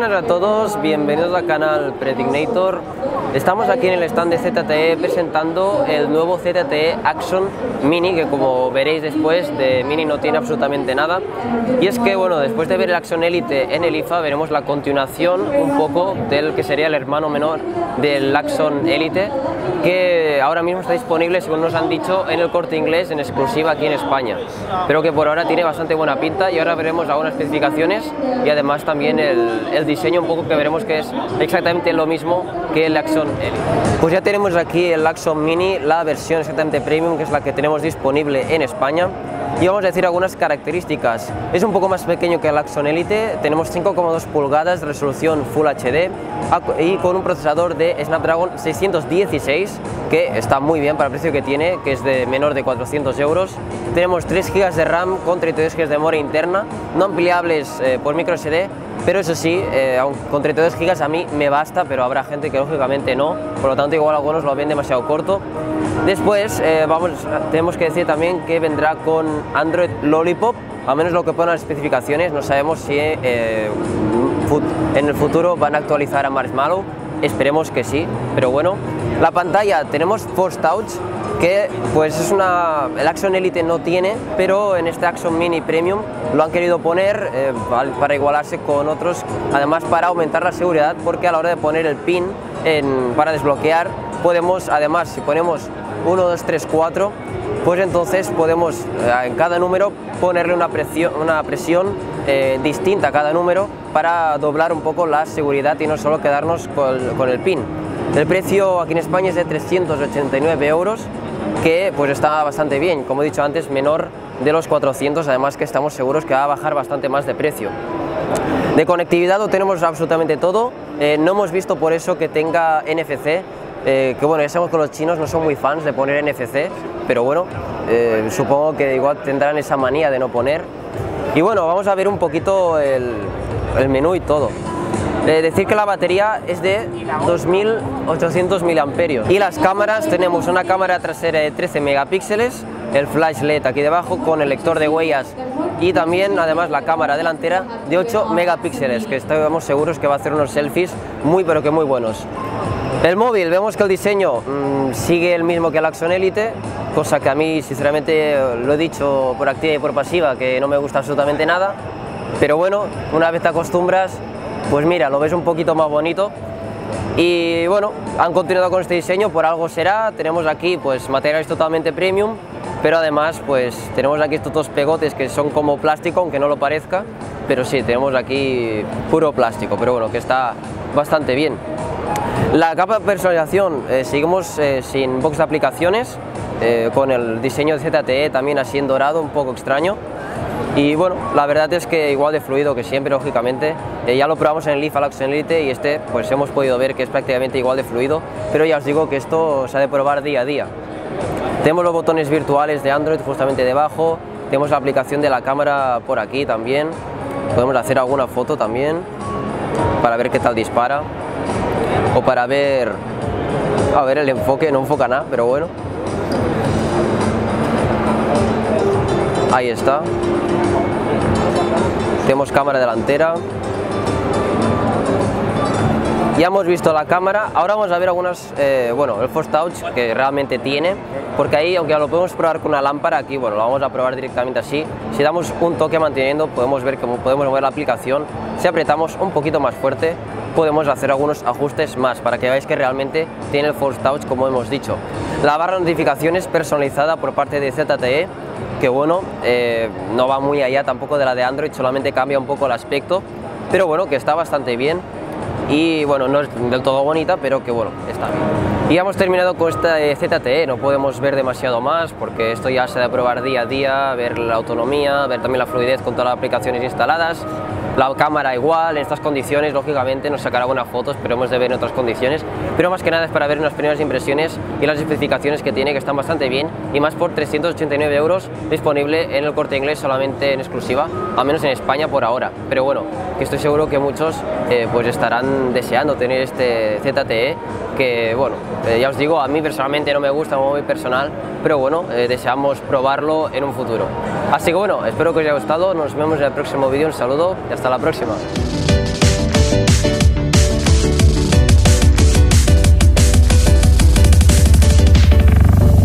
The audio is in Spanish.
buenas a todos, bienvenidos al canal Predignator. Estamos aquí en el stand de ZTE presentando el nuevo ZTE Action Mini, que como veréis después de Mini no tiene absolutamente nada. Y es que, bueno, después de ver el Action Elite en el IFA, veremos la continuación un poco del que sería el hermano menor del Action Elite, que ahora mismo está disponible, según nos han dicho, en el corte inglés en exclusiva aquí en España. Pero que por ahora tiene bastante buena pinta y ahora veremos algunas especificaciones y además también el, el diseño un poco que veremos que es exactamente lo mismo que el Action pues ya tenemos aquí el Axon Mini, la versión exactamente premium, que es la que tenemos disponible en España. Y vamos a decir algunas características. Es un poco más pequeño que el Axon Elite, tenemos 5,2 pulgadas de resolución Full HD y con un procesador de Snapdragon 616 que está muy bien para el precio que tiene, que es de menor de 400 euros. Tenemos 3 GB de RAM con 32 GB de memoria interna, no ampliables eh, por micro SD, pero eso sí, eh, con 32 GB a mí me basta, pero habrá gente que lógicamente no, por lo tanto igual algunos lo ven demasiado corto. Después eh, vamos, tenemos que decir también que vendrá con Android Lollipop, a menos lo que ponen las especificaciones, no sabemos si eh, en el futuro van a actualizar a Marshmallow, esperemos que sí, pero bueno. La pantalla tenemos Force Touch, que pues es una, el Action Elite no tiene, pero en este Action Mini Premium lo han querido poner eh, para igualarse con otros, además para aumentar la seguridad, porque a la hora de poner el pin para desbloquear, podemos, además si ponemos 1, 2, 3, 4, pues entonces podemos eh, en cada número ponerle una presión, una presión eh, distinta a cada número para doblar un poco la seguridad y no solo quedarnos con, el pin. El precio aquí en España es de 389 euros que pues está bastante bien, como he dicho antes, menor de los 400, además que estamos seguros que va a bajar bastante más de precio. De conectividad lo tenemos absolutamente todo, eh, no hemos visto por eso que tenga NFC, eh, que bueno, ya sabemos que los chinos no son muy fans de poner NFC, pero bueno, eh, supongo que igual tendrán esa manía de no poner. Y bueno, vamos a ver un poquito el, menú y todo decir que la batería es de 2800 mAh y las cámaras tenemos una cámara trasera de 13 megapíxeles, el flash LED aquí debajo con el lector de huellas y también además la cámara delantera de 8 megapíxeles que estamos seguros que va a hacer unos selfies muy pero que muy buenos. El móvil, vemos que el diseño mmm, sigue el mismo que el Axon Elite, cosa que a mí sinceramente lo he dicho por activa y por pasiva que no me gusta absolutamente nada, pero bueno, una vez te acostumbras pues mira, lo ves un poquito más bonito. Y bueno, han continuado con este diseño, por algo será, tenemos aquí pues materiales totalmente premium, pero además pues tenemos aquí estos dos pegotes que son como plástico, aunque no lo parezca, pero sí, tenemos aquí puro plástico, pero bueno, que está bastante bien. La capa de personalización, eh, seguimos eh, sin box de aplicaciones, eh, con el diseño de ZTE también así en dorado, un poco extraño, y bueno, la verdad es que igual de fluido que siempre, lógicamente. Eh, ya lo probamos en el Leaf Alax Elite y este pues hemos podido ver que es prácticamente igual de fluido, pero ya os digo que esto se ha de probar día a día. Tenemos los botones virtuales de Android justamente debajo, tenemos la aplicación de la cámara por aquí también, podemos hacer alguna foto también para ver qué tal dispara o para ver, a ver el enfoque, no enfoca nada, pero bueno. Ahí está. Tenemos cámara delantera. Ya hemos visto la cámara, ahora vamos a ver algunas, eh, bueno, el Force Touch que realmente tiene, porque ahí, aunque lo podemos probar con una lámpara, aquí, bueno, lo vamos a probar directamente así. Si damos un toque manteniendo, podemos ver que podemos mover la aplicación. Si apretamos un poquito más fuerte, podemos hacer algunos ajustes más, para que veáis que realmente tiene el Force Touch, como hemos dicho. La barra de notificaciones personalizada por parte de ZTE, que bueno, eh, no va muy allá tampoco de la de Android, solamente cambia un poco el aspecto, pero bueno, que está bastante bien y bueno, no es del todo bonita, pero que bueno, está bien. Y hemos terminado con esta ZTE, no podemos ver demasiado más porque esto ya se debe probar día a día, ver la autonomía, ver también la fluidez con todas las aplicaciones instaladas, la cámara igual, en estas condiciones, lógicamente nos sacará buenas fotos, pero hemos de ver en otras condiciones. Pero más que nada es para ver unas primeras impresiones y las especificaciones que tiene, que están bastante bien. Y más por 389 euros, disponible en el corte inglés solamente en exclusiva, al menos en España por ahora. Pero bueno, que estoy seguro que muchos eh, pues estarán deseando tener este ZTE, que bueno, eh, ya os digo, a mí personalmente no me gusta, como muy personal, pero bueno, eh, deseamos probarlo en un futuro. Así que bueno, espero que os haya gustado, nos vemos en el próximo vídeo, un saludo y hasta la próxima.